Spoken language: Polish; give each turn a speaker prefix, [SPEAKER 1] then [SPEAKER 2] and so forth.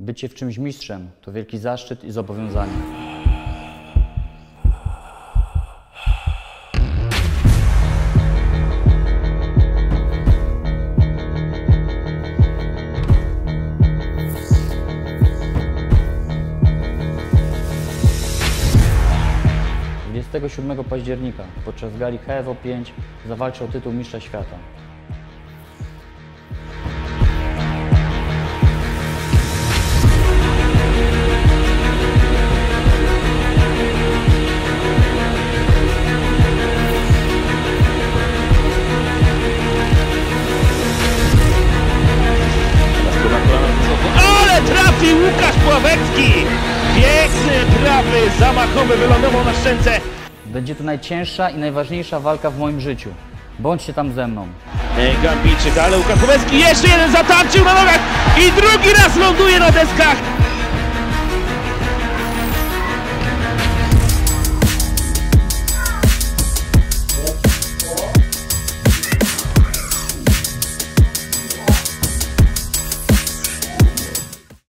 [SPEAKER 1] Bycie w czymś mistrzem to wielki zaszczyt i zobowiązanie. Dwudziestego 7 października podczas gali HFO 5 zawalczy o tytuł mistrza świata.
[SPEAKER 2] Trafił Łukasz Pławecki! Piękny, prawy, zamachowy, wylądował na szczęce.
[SPEAKER 1] Będzie to najcięższa i najważniejsza walka w moim życiu. Bądźcie tam ze mną.
[SPEAKER 2] E, Gambijczyk, ale Łukasz Pławecki jeszcze jeden zatarczył na nogach i drugi raz ląduje na deskach.